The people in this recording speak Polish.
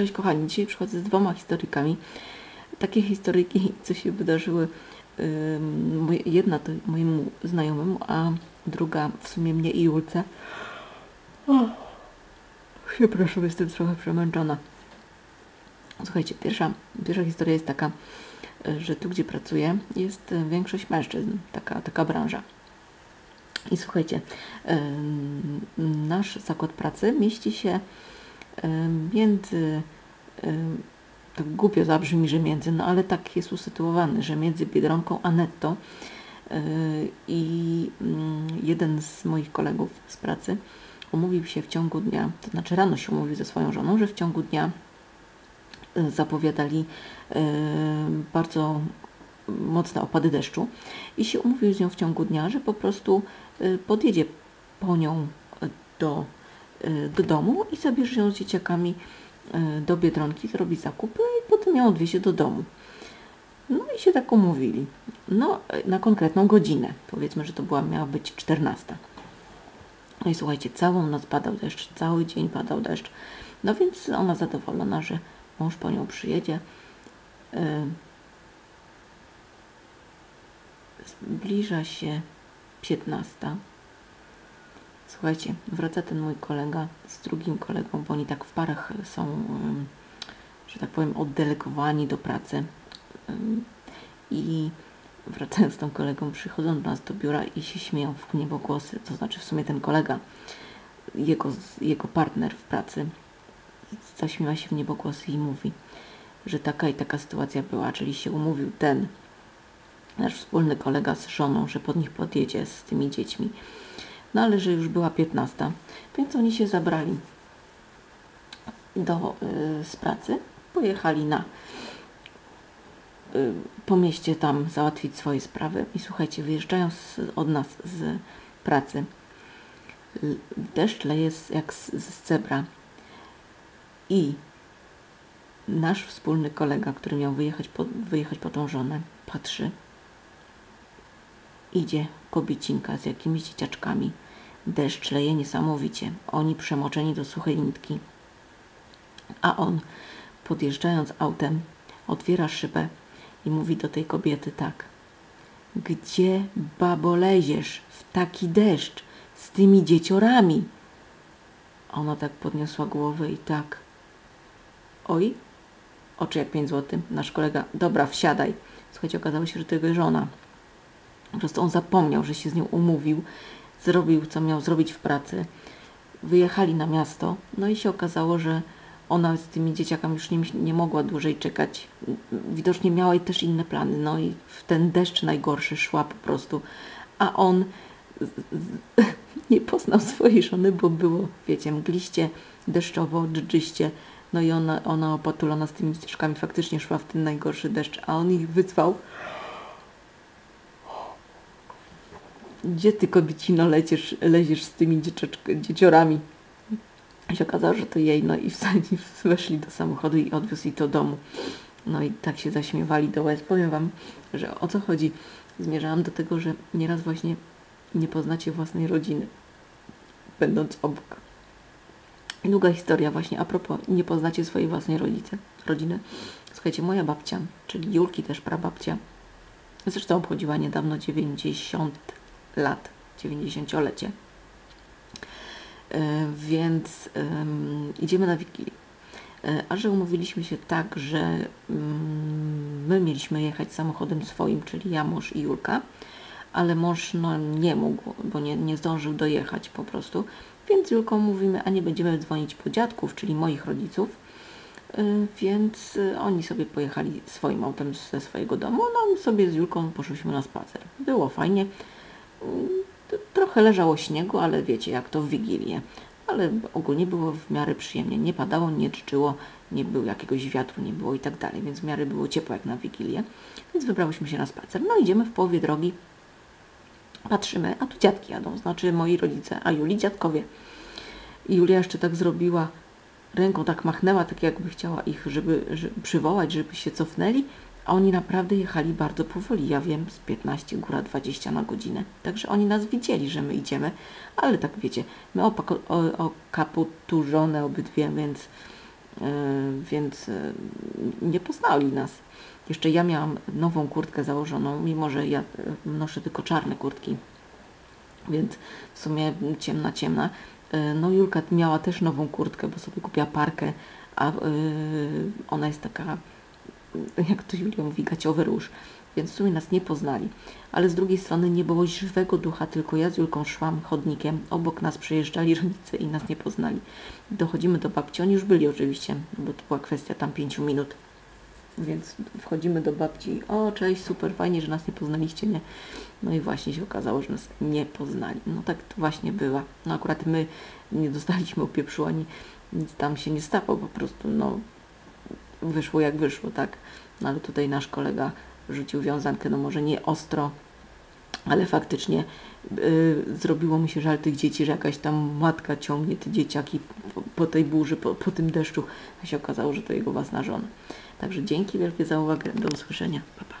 Cześć kochani, dzisiaj przychodzę z dwoma historykami. Takie historyki, co się wydarzyły. Jedna to mojemu znajomemu, a druga w sumie mnie i Julce. Przepraszam, jestem trochę przemęczona. Słuchajcie, pierwsza, pierwsza historia jest taka, że tu, gdzie pracuję, jest większość mężczyzn, taka, taka branża. I słuchajcie, nasz zakład pracy mieści się między, tak głupio zabrzmi, że między, no ale tak jest usytuowany, że między Biedronką a Netto i mm, jeden z moich kolegów z pracy umówił się w ciągu dnia, to znaczy rano się umówił ze swoją żoną, że w ciągu dnia e, zapowiadali bardzo mocne opady deszczu i się umówił z nią w ciągu dnia, że po prostu e, podjedzie po nią do do domu i zabierze ją z dzieciakami y, do Biedronki, zrobi zakupy i potem ją odwiezie do domu. No i się tak umówili. No, na konkretną godzinę. Powiedzmy, że to była, miała być 14. No i słuchajcie, całą noc padał deszcz, cały dzień padał deszcz. No więc ona zadowolona, że mąż po nią przyjedzie. Y, zbliża się 15. Słuchajcie, wraca ten mój kolega z drugim kolegą, bo oni tak w parach są, że tak powiem, oddelegowani do pracy. I wracając z tą kolegą, przychodzą do nas do biura i się śmieją w niebogłosy. To znaczy w sumie ten kolega, jego, jego partner w pracy, zaśmiewa się w niebogłosy i mówi, że taka i taka sytuacja była, czyli się umówił ten nasz wspólny kolega z żoną, że pod nich podjedzie z tymi dziećmi no ale że już była 15, więc oni się zabrali do, y, z pracy, pojechali na y, po mieście tam załatwić swoje sprawy. I słuchajcie, wyjeżdżając od nas z pracy, deszcz leje jak z, z cebra. I nasz wspólny kolega, który miał wyjechać po, wyjechać po tą żonę, patrzy, idzie kobiecinka z jakimiś dzieciaczkami. Deszcz leje niesamowicie. Oni przemoczeni do suchej nitki. A on, podjeżdżając autem, otwiera szybę i mówi do tej kobiety tak. Gdzie, babo, leziesz w taki deszcz z tymi dzieciorami? Ona tak podniosła głowę i tak. Oj, oczy jak pięć złotych. Nasz kolega, dobra, wsiadaj. Słuchajcie, okazało się, że to jego żona. Po prostu on zapomniał, że się z nią umówił, zrobił, co miał zrobić w pracy. Wyjechali na miasto, no i się okazało, że ona z tymi dzieciakami już nie, nie mogła dłużej czekać. Widocznie miała też inne plany, no i w ten deszcz najgorszy szła po prostu, a on nie poznał swojej żony, bo było, wiecie, mgliście, deszczowo, dżdżyście, no i ona, ona opatulona z tymi dzieciakami faktycznie szła w ten najgorszy deszcz, a on ich wyzwał gdzie ty kobiecino lecisz, leziesz z tymi dzieciorami? I się okazało, że to jej, no i wsadzi, weszli do samochodu i odwiózł jej do domu. No i tak się zaśmiewali do łez. Powiem Wam, że o co chodzi? Zmierzałam do tego, że nieraz właśnie nie poznacie własnej rodziny, będąc obok. Długa historia właśnie a propos, nie poznacie swojej własnej rodzice, rodziny. Słuchajcie, moja babcia, czyli Julki też prababcia, zresztą obchodziła niedawno 90 lat, 90-lecie. E, więc idziemy na Wigilię. E, a że umówiliśmy się tak, że my mieliśmy jechać samochodem swoim, czyli ja, mąż i Julka, ale mąż no, nie mógł, bo nie, nie zdążył dojechać po prostu. Więc Julką mówimy, a nie będziemy dzwonić po dziadków, czyli moich rodziców. E, więc oni sobie pojechali swoim autem ze swojego domu, no sobie z Julką poszliśmy na spacer. Było fajnie. Trochę leżało śniegu, ale wiecie, jak to w Wigilię. Ale ogólnie było w miarę przyjemnie. Nie padało, nie dżdżyło, nie było jakiegoś wiatru, nie było i tak dalej, więc w miarę było ciepło jak na Wigilię. Więc wybrałyśmy się na spacer. No idziemy w połowie drogi, patrzymy, a tu dziadki jadą, znaczy moi rodzice, a Juli dziadkowie. I Julia jeszcze tak zrobiła, ręką tak machnęła, tak jakby chciała ich żeby, żeby przywołać, żeby się cofnęli, oni naprawdę jechali bardzo powoli, ja wiem, z 15, góra 20 na godzinę. Także oni nas widzieli, że my idziemy, ale tak wiecie, my okaputurzone obydwie, więc więc y, nie poznali nas. Jeszcze ja miałam nową kurtkę założoną, mimo że ja y, noszę tylko czarne kurtki, więc w sumie ciemna, ciemna. No Julka miała też nową kurtkę, bo sobie kupiła parkę, a ona jest taka, jak to Julia mówi, gaciowy róż więc w sumie nas nie poznali. Ale z drugiej strony nie było żywego ducha, tylko ja z Julką szłam chodnikiem, obok nas przejeżdżali rodzice i nas nie poznali. Dochodzimy do babci, oni już byli oczywiście, bo to była kwestia tam pięciu minut. Więc wchodzimy do babci, o cześć, super, fajnie, że nas nie poznaliście, nie? No i właśnie się okazało, że nas nie poznali. No tak to właśnie bywa. No akurat my nie dostaliśmy opieprzu, ani nic tam się nie stało, po prostu no wyszło jak wyszło, tak? No ale tutaj nasz kolega rzucił wiązankę, no może nie ostro, ale faktycznie y, zrobiło mi się żal tych dzieci, że jakaś tam matka ciągnie te dzieciaki po, po tej burzy, po, po, tym deszczu, a się okazało, że to jego własna żona. Także dzięki wielkie za uwagę, do usłyszenia, pa, pa.